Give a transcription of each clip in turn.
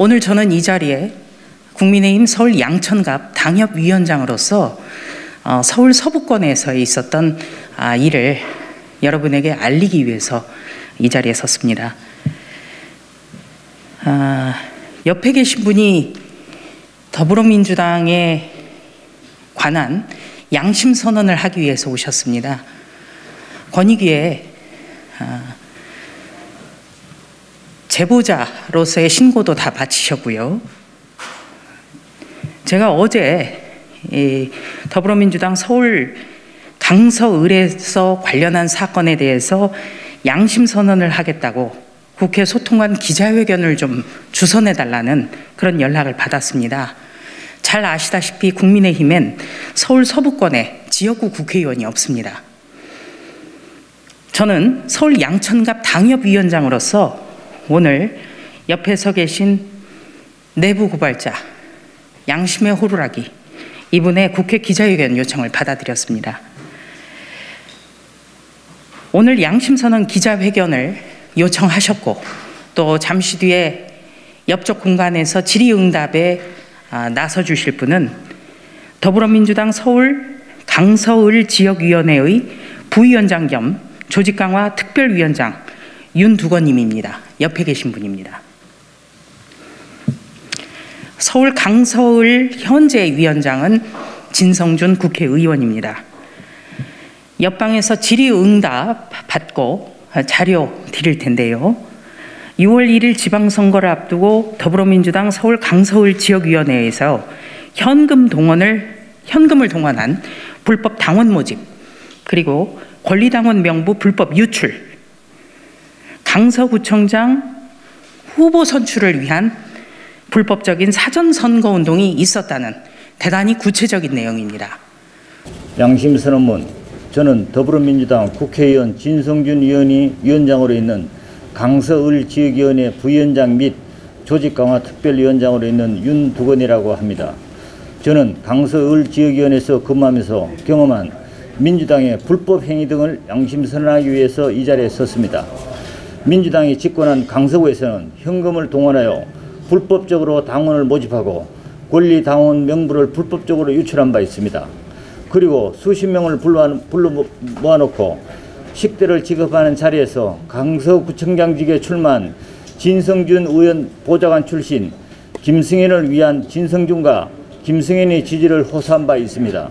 오늘 저는 이 자리에 국민의힘 서울 양천갑 당협위원장으로서 어, 서울 서부권에서 있었던 아, 일을 여러분에게 알리기 위해서 이 자리에 섰습니다. 아, 옆에 계신 분이 더불어민주당에 관한 양심 선언을 하기 위해서 오셨습니다. 권익위에 아, 제보자로서의 신고도 다 바치셨고요. 제가 어제 이 더불어민주당 서울 강서을에서 관련한 사건에 대해서 양심 선언을 하겠다고 국회 소통관 기자회견을 좀 주선해 달라는 그런 연락을 받았습니다. 잘 아시다시피 국민의힘엔 서울 서부권에 지역구 국회의원이 없습니다. 저는 서울 양천갑 당협위원장으로서 오늘 옆에 서 계신 내부 고발자 양심의 호루라기 이분의 국회 기자회견 요청을 받아들였습니다. 오늘 양심선언 기자회견을 요청하셨고 또 잠시 뒤에 옆쪽 공간에서 질의응답에 아, 나서 주실 분은 더불어민주당 서울 강서을 지역위원회의 부위원장 겸 조직강화 특별위원장 윤두건님입니다. 옆에 계신 분입니다. 서울 강서을 현재 위원장은 진성준 국회의원입니다. 옆방에서 질의응답 받고 자료 드릴 텐데요. 6월 1일 지방선거를 앞두고 더불어민주당 서울 강서을 지역위원회에서 현금 동원을 현금을 동원한 불법 당원 모집 그리고 권리당원 명부 불법 유출 강서구청장 후보 선출을 위한 불법적인 사전 선거 운동이 있었다는 대단히 구체적인 내용입니다. 양심선언문 저는 더불어민주당 국회의원 진성준 의원이 위원장으로 있는 강서을 지역위원회 부위원장 및 조직강화 특별위원장으로 있는 윤두건이라고 합니다. 저는 강서을 지역위원회에서 근무하면서 경험한 민주당의 불법 행위 등을 양심선언하기 위해서 이 자리에 섰습니다. 민주당이 집권한 강서구에서는 현금을 동원하여 불법적으로 당원을 모집하고 권리 당원 명부를 불법적으로 유출한 바 있습니다. 그리고 수십 명을 불러, 모아놓고 식대를 지급하는 자리에서 강서구청장직에 출마한 진성준 의원 보좌관 출신 김승현을 위한 진성준과 김승현의 지지를 호소한 바 있습니다.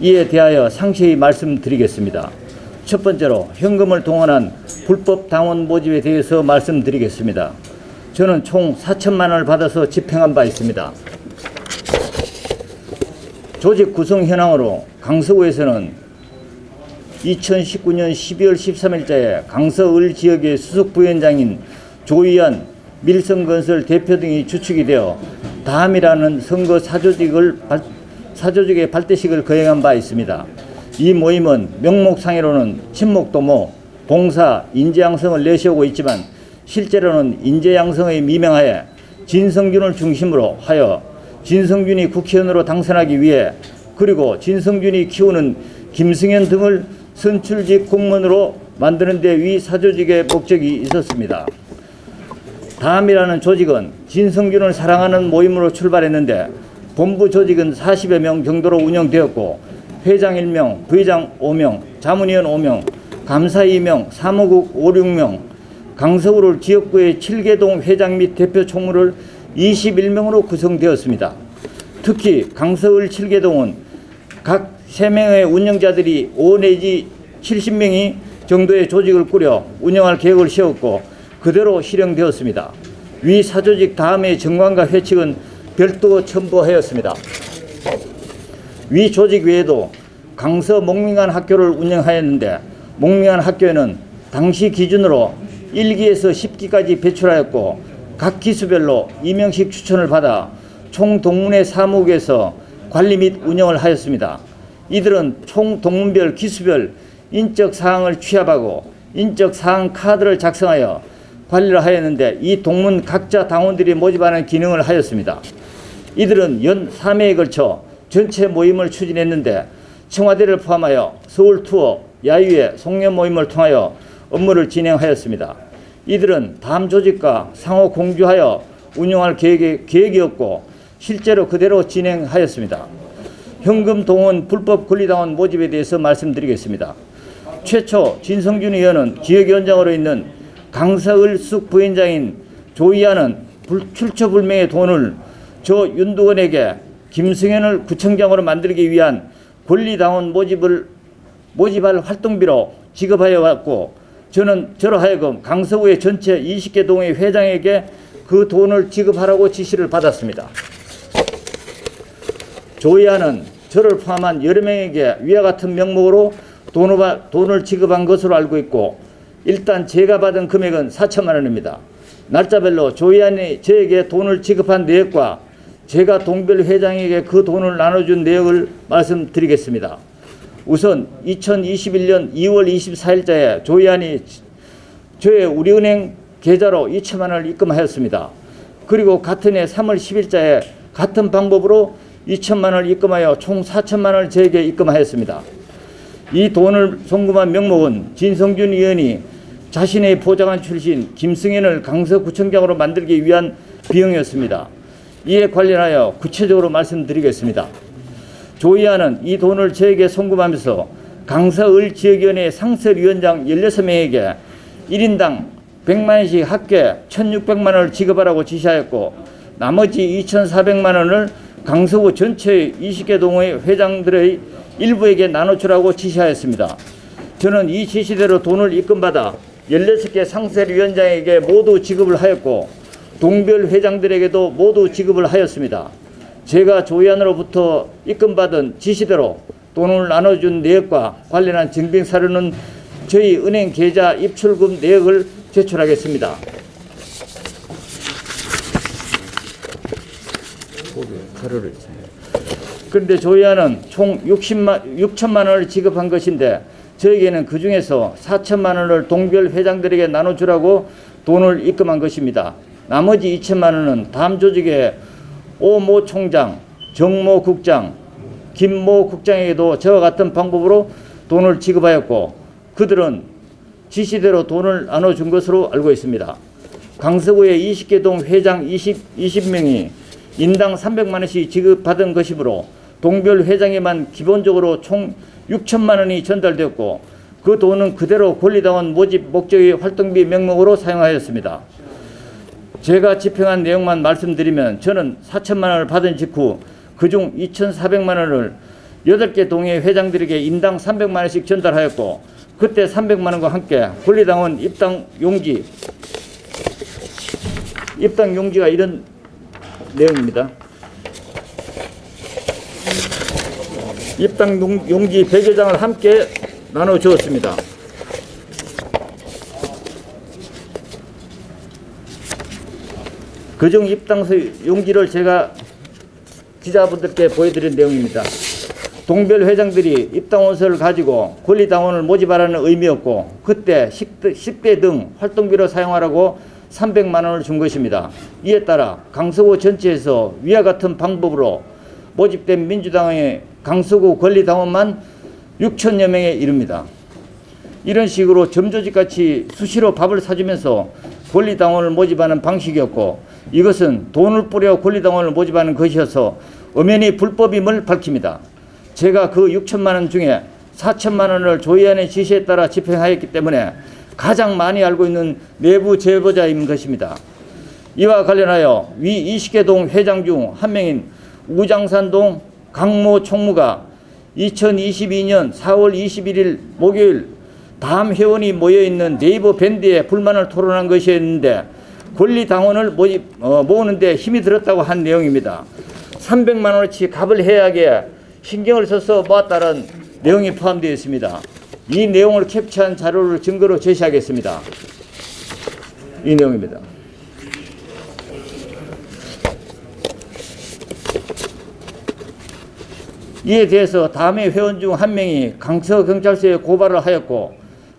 이에 대하여 상세히 말씀드리겠습니다. 첫 번째로 현금을 동원한 불법 당원 모집에 대해서 말씀드리겠습니다. 저는 총 4천만 원을 받아서 집행한 바 있습니다. 조직 구성 현황으로 강서구에서는 2019년 12월 13일자에 강서을 지역의 수석 부위원장인 조희안 밀성건설 대표 등이 주축이 되어 다음이라는 선거 사조직을 발, 사조직의 발대식을 거행한 바 있습니다. 이 모임은 명목상으로는 친목도모, 봉사, 인재양성을 내세우고 있지만 실제로는 인재양성의 미명하에 진성준을 중심으로 하여 진성준이 국회의원으로 당선하기 위해 그리고 진성준이 키우는 김승현 등을 선출직 공무원으로 만드는 데 위 사조직의 목적이 있었습니다. 다음이라는 조직은 진성준을 사랑하는 모임으로 출발했는데 본부 조직은 40여 명 정도로 운영되었고 회장 1명, 부회장 5명, 자문위원 5명, 감사 2명, 사무국 5, 6명, 강서구를 지역구의 7개동 회장 및 대표 총무를 21명으로 구성되었습니다. 특히 강서을 7개동은 각 3명의 운영자들이 5 내지 70명이 정도의 조직을 꾸려 운영할 계획을 세웠고 그대로 실행되었습니다. 위 사조직 다음의 정관과 회칙은 별도 첨부하였습니다. 위 조직 외에도 강서 목민관 학교를 운영하였는데 목민관 학교에는 당시 기준으로 1기에서 10기까지 배출하였고 각 기수별로 임명식 추천을 받아 총 동문회 사무국에서 관리 및 운영을 하였습니다. 이들은 총 동문별 기수별 인적 사항을 취합하고 인적 사항 카드를 작성하여 관리를 하였는데 이 동문 각자 당원들이 모집하는 기능을 하였습니다. 이들은 연 3회에 걸쳐 전체 모임을 추진했는데 청와대를 포함하여 서울 투어, 야유회, 송년 모임을 통하여 업무를 진행하였습니다. 이들은 다음 조직과 상호 공조하여 운영할 계획이, 계획이었고 실제로 그대로 진행하였습니다. 현금 동원 불법 권리당원 모집에 대해서 말씀드리겠습니다. 최초 진성준 의원은 지역위원장으로 있는 강서을 쑥 부위원장인 조희아는 불, 출처불명의 돈을 저 윤두원에게 김승현을 구청장으로 만들기 위한 권리당원 모집을 모집할 활동비로 지급하여 왔고 저는 저로 하여금 강서구의 전체 20개 동의 회장에게 그 돈을 지급하라고 지시를 받았습니다. 조희아는 저를 포함한 여러 명에게 위와 같은 명목으로 돈을, 지급한 것으로 알고 있고 일단 제가 받은 금액은 4천만 원입니다. 날짜별로 조희안이 저에게 돈을 지급한 내역과 제가 동별 회장에게 그 돈을 나눠준 내역을 말씀드리겠습니다. 우선 2021년 2월 24일자에 조희안이 저의 우리은행 계좌로 2천만 원을 입금하였습니다. 그리고 같은 해 3월 10일자에 같은 방법으로 2천만 원을 입금하여 총 4천만 원을 저에게 입금하였습니다. 이 돈을 송금한 명목은 진성준 의원이 자신의 보좌관 출신 김승현을 강서구청장으로 만들기 위한 비용이었습니다. 이에 관련하여 구체적으로 말씀드리겠습니다. 조희아는 이 돈을 저에게 송금하면서 강서을 지역위원회 상설위원장 16명에게 1인당 100만 원씩 합계 1,600만 원을 지급하라고 지시하였고 나머지 2,400만 원을 강서구 전체 20개 동의 회장들의 일부에게 나눠주라고 지시하였습니다. 저는 이 지시대로 돈을 입금받아 16개 상설위원장에게 모두 지급을 하였고 동별 회장들에게도 모두 지급을 하였습니다. 제가 조희안으로부터 입금받은 지시대로 돈을 나눠준 내역과 관련한 증빙 사료는 저희 은행 계좌 입출금 내역을 제출하겠습니다. 자료를 그런데 조희안은 총 60만, 6천만 원을 지급한 것인데 저에게는 그 중에서 4천만 원을 동별 회장들에게 나눠주라고 돈을 입금한 것입니다. 나머지 2천만 원은 다음 조직의 오모 총장, 정모 국장, 김모 국장에게도 저와 같은 방법으로 돈을 지급하였고 그들은 지시대로 돈을 나눠준 것으로 알고 있습니다. 강서구의 20개 동 회장 20, 20명이 인당 300만 원씩 지급받은 것이므로 동별 회장에만 기본적으로 총 6천만 원이 전달되었고 그 돈은 그대로 권리당원 모집 목적의 활동비 명목으로 사용하였습니다. 제가 집행한 내용만 말씀드리면 저는 4천만 원을 받은 직후 그중 2,400만 원을 8개 동의 회장들에게 인당 300만 원씩 전달하였고 그때 300만 원과 함께 권리당원 입당 용지 입당 용지가 이런 내용입니다. 입당 용지 100여 장을 함께 나눠 주었습니다. 그중 입당서 용지를 제가 기자분들께 보여드린 내용입니다. 동별 회장들이 입당원서를 가지고 권리당원을 모집하라는 의미였고 그때 10대 등 활동비로 사용하라고 300만 원을 준 것입니다. 이에 따라 강서구 전체에서 위와 같은 방법으로 모집된 민주당의 강서구 권리당원만 6천여 명에 이릅니다. 이런 식으로 점조직같이 수시로 밥을 사주면서 권리당원을 모집하는 방식이었고 이것은 돈을 뿌려 권리당원을 모집하는 것이어서 엄연히 불법임을 밝힙니다. 제가 그 6천만 원 중에 4천만 원을 조희안의 지시에 따라 집행하였기 때문에 가장 많이 알고 있는 내부 제보자인 것입니다. 이와 관련하여 위 20개 동 회장 중 한 명인 우장산동 강모 총무가 2022년 4월 21일 목요일 담 회원이 모여있는 네이버 밴드에 불만을 토론한 것이었는데 권리당원을 모집, 어, 모으는데 힘이 들었다고 한 내용입니다. 300만 원어치 값을 해야게 신경을 써서 모았다는 내용이 포함되어 있습니다. 이 내용을 캡처한 자료를 증거로 제시하겠습니다. 이 내용입니다. 이에 대해서 다음에 회원 중 한 명이 강서경찰서에 고발을 하였고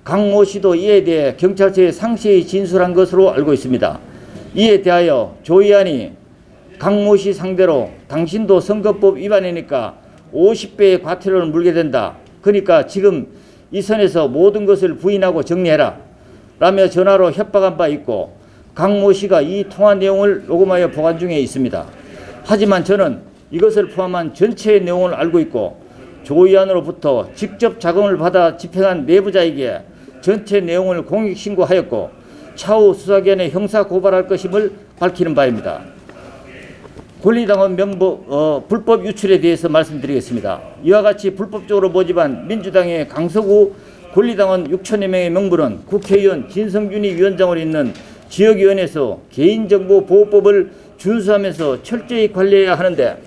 강모 씨도 이에 대해 경찰서에 상세히 진술한 것으로 알고 있습니다. 이에 대하여 조희안이 강모 씨 상대로 당신도 선거법 위반이니까 50배의 과태료를 물게 된다. 그러니까 지금 이 선에서 모든 것을 부인하고 정리해라. 라며 전화로 협박한 바 있고 강모 씨가 이 통화 내용을 녹음하여 보관 중에 있습니다. 하지만 저는 이것을 포함한 전체의 내용을 알고 있고 조의안으로부터 직접 자금을 받아 집행한 내부자에게 전체 내용을 공익 신고하였고 차후 수사기관에 형사 고발할 것임을 밝히는 바입니다. 권리당원 명부 어, 불법 유출에 대해서 말씀드리겠습니다. 이와 같이 불법적으로 모집한 민주당의 강서구 권리당원 6천여 명의 명부는 국회의원 진성준이 위원장으로 있는 지역위원회에서 개인정보보호법을 준수하면서 철저히 관리해야 하는데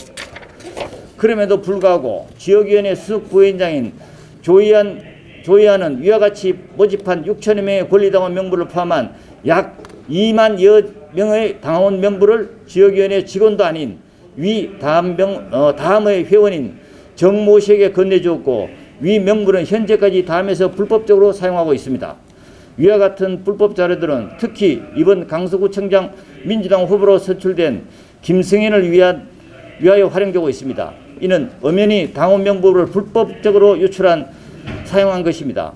그럼에도 불구하고 지역위원회 수석 부위원장인 조희안 조희안은 위와 같이 모집한 6천여 명의 권리당원 명부를 포함한 약 2만 여 명의 당원 명부를 지역위원회 직원도 아닌 위 다음 명 어, 다음의 회원인 정모 씨에게 건네주었고 위 명부는 현재까지 다음에서 불법적으로 사용하고 있습니다. 위와 같은 불법 자료들은 특히 이번 강서구청장 민주당 후보로 선출된 김승현을 위한 위하여 활용되고 있습니다. 이는 엄연히 당원 명부를 불법적으로 유출한 사용한 것입니다.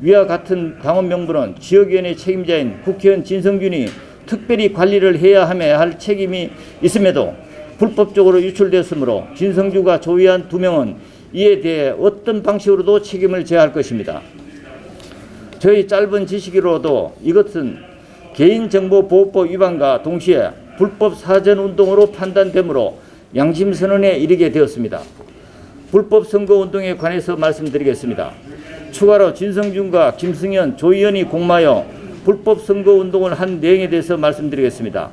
위와 같은 당원 명부는 지역위원회 책임자인 국회의원 진성준이 특별히 관리를 해야 함에 할 책임이 있음에도 불법적으로 유출되었으므로 진성주가 조위한 두 명은 이에 대해 어떤 방식으로도 책임을 져야 할 것입니다. 저희 짧은 지식으로도 이것은 개인정보보호법 위반과 동시에 불법 사전운동으로 판단되므로 양심선언에 이르게 되었습니다. 불법 선거운동에 관해서 말씀드리겠습니다. 추가로 진성준과 김승현, 조의원이 공마여 불법 선거운동을 한 내용에 대해서 말씀드리겠습니다.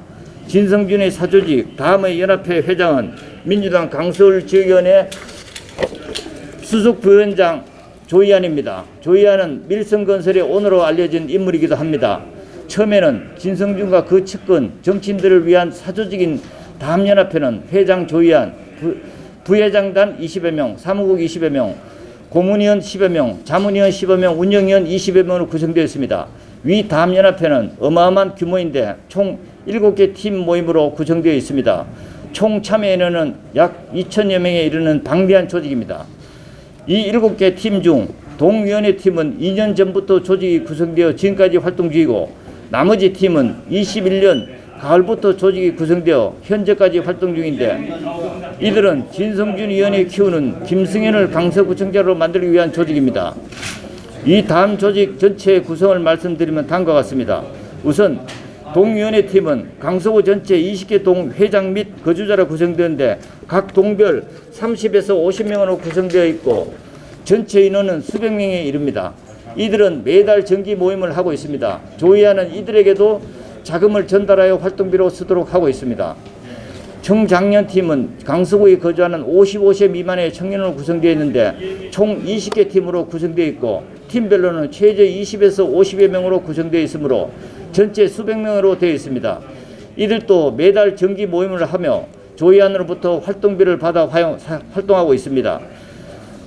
진성준의 사조직 다음의 연합회 회장은 민주당 강서울 지역위원회 수석 부위원장 조희안입니다. 조희안은 밀성건설의 오너로 알려진 인물이기도 합니다. 처음에는 진성준과 그 측근 정치인들을 위한 사조직인 다음연합회는 회장 조희안, 부, 부회장단 20여 명, 사무국 20여 명, 고문위원 10여 명, 자문위원 10여 명, 운영위원 20여 명으로 구성되어 있습니다. 위 다음연합회는 어마어마한 규모인데 총 7개 팀 모임으로 구성되어 있습니다. 총 참여 인원은 약 2천여 명에 이르는 방대한 조직입니다. 이 7개 팀 중 동위원회 팀은 2년 전부터 조직이 구성되어 지금까지 활동 중이고 나머지 팀은 21년 가을부터 조직이 구성되어 현재까지 활동 중인데 이들은 진성준 위원이 키우는 김승현을 강서구청장으로 만들기 위한 조직입니다. 이 다음 조직 전체의 구성을 말씀드리면 다음과 같습니다. 우선 동위원회 팀은 강서구 전체 20개 동 회장 및 거주자로 구성되는데 각 동별 30에서 50명으로 구성되어 있고 전체 인원은 수백 명에 이릅니다. 이들은 매달 정기 모임을 하고 있습니다. 조의하는 이들에게도 자금을 전달하여 활동비로 쓰도록 하고 있습니다. 청장년 팀은 강서구에 거주하는 55세 미만의 청년으로 구성되어 있는데 총 20개 팀으로 구성되어 있고 팀별로는 최저 20에서 50여 명으로 구성되어 있으므로 전체 수백 명으로 되어 있습니다. 이들도 매달 정기 모임을 하며 조의안으로부터 활동비를 받아 활동하고 있습니다.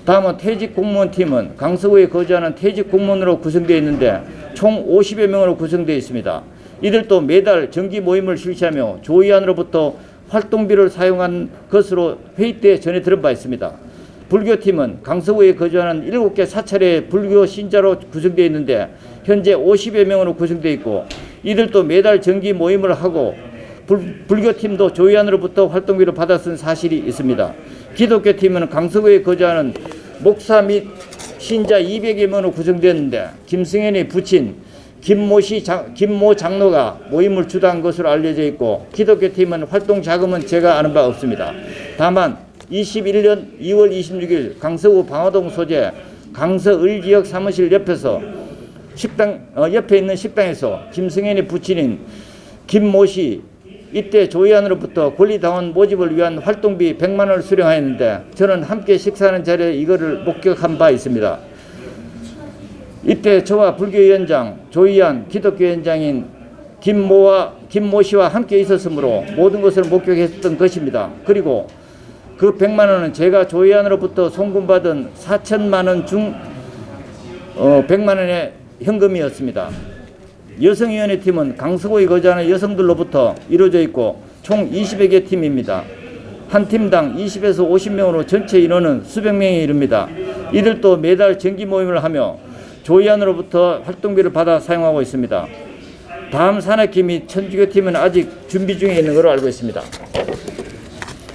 다음은 퇴직 공무원 팀은 강서구에 거주하는 퇴직 공무원으로 구성되어 있는데 총 50여 명으로 구성되어 있습니다. 이들도 매달 정기 모임을 실시하며 조의안으로부터 활동비를 사용한 것으로 회의 때 전해 들은 바 있습니다. 불교팀은 강서구에 거주하는 7개 사찰의 불교 신자로 구성되어 있는데 현재 50여 명으로 구성되어 있고 이들도 매달 정기 모임을 하고 불, 불교팀도 조의안으로부터 활동비를 받아 쓴 사실이 있습니다. 기독교팀은 강서구에 거주하는 목사 및 신자 200여 명으로 구성되었는데 김승현의 부친 김모 씨 장, 김모 장로가 모임을 주도한 것으로 알려져 있고 기독교 팀은 활동 자금은 제가 아는 바 없습니다. 다만 21년 2월 26일 강서구 방화동 소재 강서을 지역 사무실 옆에서 식당 어, 옆에 있는 식당에서 김승현의 부친인 김모 씨 이때 조의안으로부터 권리당원 모집을 위한 활동비 100만 원을 수령하였는데 저는 함께 식사하는 자리에 이거를 목격한 바 있습니다. 이때 저와 불교위원장 조의안 기독교위원장인 김모와 김모 씨와 함께 있었으므로 모든 것을 목격했던 것입니다. 그리고 그 100만 원은 제가 조의안으로부터 송금받은 4천만 원중 어, 100만 원의 현금이었습니다. 여성위원회 팀은 강서구에 거주하는 여성들로부터 이루어져 있고 총 20여 개 팀입니다. 한 팀당 20에서 50명으로 전체 인원은 수백 명에 이릅니다. 이들도 매달 정기 모임을 하며 조의안으로부터 활동비를 받아 사용하고 있습니다. 다음 산악회 및 천주교팀은 아직 준비 중에 있는 것으로 알고 있습니다.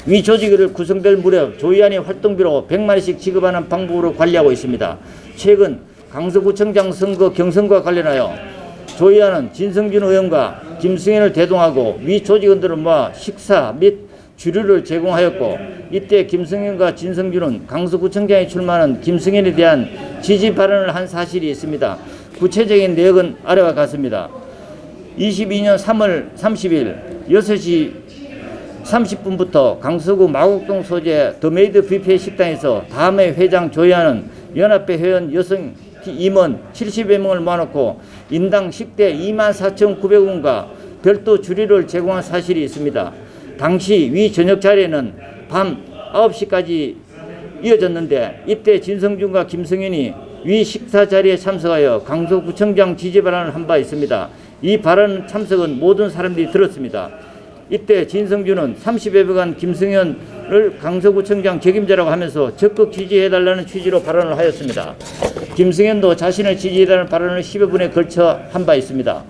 위 조직을 구성될 무렵 조의안이 활동비로 100만 원씩 지급하는 방법으로 관리하고 있습니다. 최근 강서구청장 선거 경선과 관련하여 조의안은 진성준 의원과 김승현을 대동하고 위 조직원들을 모아 식사 및 주류를 제공하였고 이때 김승현과 진성준은 강서구청장에 출마하는 김승현에 대한 지지 발언을 한 사실이 있습니다. 구체적인 내역은 아래와 같습니다. 22년 3월 30일 6시 30분부터 강서구 마곡동 소재 더메이드 뷔페 식당에서 다음에 회장 조회하는 연합회 회원 여성 임원 70여 명을 모아놓고 인당 식대 24,900원과 별도 주류를 제공한 사실이 있습니다. 당시 위 저녁 자리에는 밤 9시까지 이어졌는데 이때 진성준과 김승현이 위 식사 자리에 참석하여 강서구청장 지지 발언을 한 바 있습니다. 이 발언 참석은 모든 사람들이 들었습니다. 이때 진성준은 30여 배간 김승현을 강서구청장 책임자라고 하면서 적극 지지해달라는 취지로 발언을 하였습니다. 김승현도 자신을 지지해달라는 발언을 10여 분에 걸쳐 한 바 있습니다.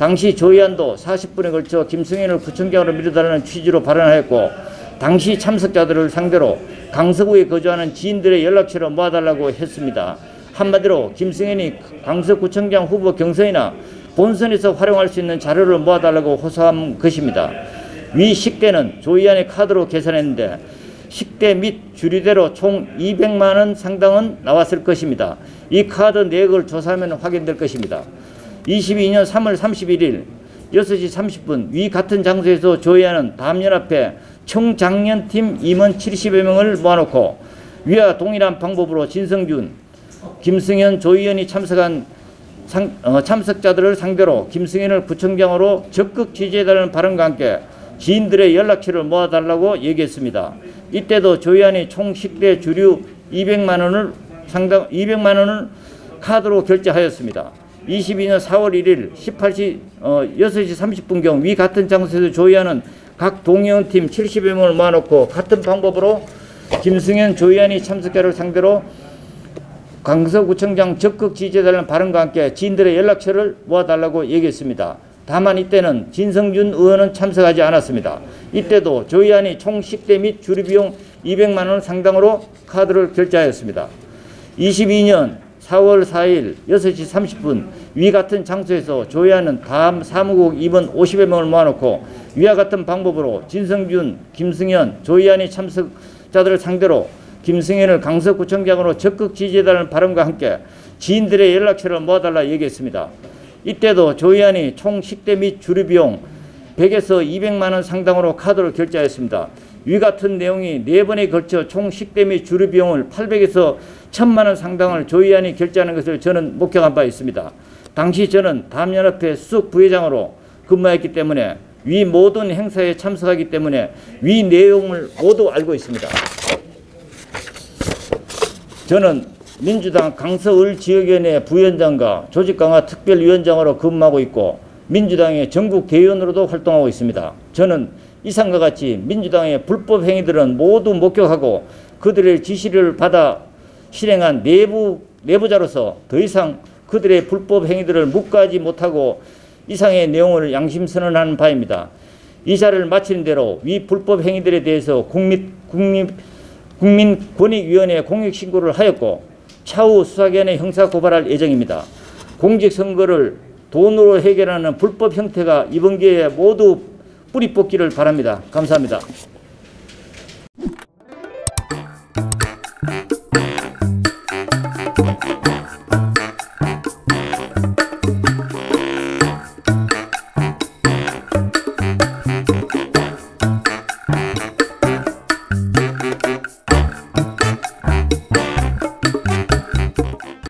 당시 조희안도 40분에 걸쳐 김승현을 구청장으로 밀어달라는 취지로 발언하였고 당시 참석자들을 상대로 강서구에 거주하는 지인들의 연락처를 모아달라고 했습니다. 한마디로 김승현이 강서구청장 후보 경선이나 본선에서 활용할 수 있는 자료를 모아달라고 호소한 것입니다. 위 식대는 조희안의 카드로 계산했는데 식대 및 주류대로 총 200만 원 상당은 나왔을 것입니다. 이 카드 내역을 조사하면 확인될 것입니다. 22년 3월 31일 6시 30분 위 같은 장소에서 조희안은 다음연합회 청장년팀 임원 70여 명을 모아놓고 위와 동일한 방법으로 진성준, 김승현, 조희연이 참석한 상, 어, 참석자들을 상대로 김승현을 구청장으로 적극 지지해달라는 발언과 함께 지인들의 연락처를 모아달라고 얘기했습니다. 이때도 조희안이 총 식대 주류 200만 원을 상당 200만 원을 카드로 결제하였습니다. 22년 4월 1일 18시 어, 6시 30분경 위 같은 장소에서 조희안은 각 동의원팀 70여 명을 모아놓고 같은 방법으로 김승현, 조희안이 참석자를 상대로 강서구청장 적극 지지해달라는 발언과 함께 지인들의 연락처를 모아달라고 얘기했습니다. 다만 이때는 진성준 의원은 참석하지 않았습니다. 이때도 조희안이 총 식대 및 주류 비용 200만 원 상당으로 카드를 결제하였습니다. 22년 4월 4일 6시 30분 위 같은 장소에서 조희안은 다음 사무국 임원 50여 명을 모아놓고 위와 같은 방법으로 진성준, 김승현, 조희안이 참석자들을 상대로 김승현을 강서구청장으로 적극 지지해달라는 발언과 함께 지인들의 연락처를 모아달라 얘기했습니다. 이때도 조희안이 총 식대 및 주류 비용 100에서 200만 원 상당으로 카드로 결제하였습니다. 위 같은 내용이 네 번에 걸쳐 총 식대 및 주류 비용을 800에서 1000만 원 상당을 조희안이 결제하는 것을 저는 목격한 바 있습니다. 당시 저는 다음연합회 수석 부회장으로 근무했기 때문에 위 모든 행사에 참석하기 때문에 위 내용을 모두 알고 있습니다. 저는 민주당 강서을 지역위원회 부위원장과 조직강화 특별위원장으로 근무하고 있고 민주당의 전국 대의원으로도 활동하고 있습니다. 저는 이상과 같이 민주당의 불법 행위들은 모두 목격하고 그들의 지시를 받아 실행한 내부 내부자로서 더 이상 그들의 불법 행위들을 묵과하지 못하고 이상의 내용을 양심 선언하는 바입니다. 이사를 마치는 대로 위 불법 행위들에 대해서 국민 국민 국민권익위원회에 공익신고를 하였고 차후 수사기관에 형사고발할 예정입니다. 공직선거를 돈으로 해결하는 불법 형태가 이번 기회에 모두 뿌리 뽑기를 바랍니다. 감사합니다.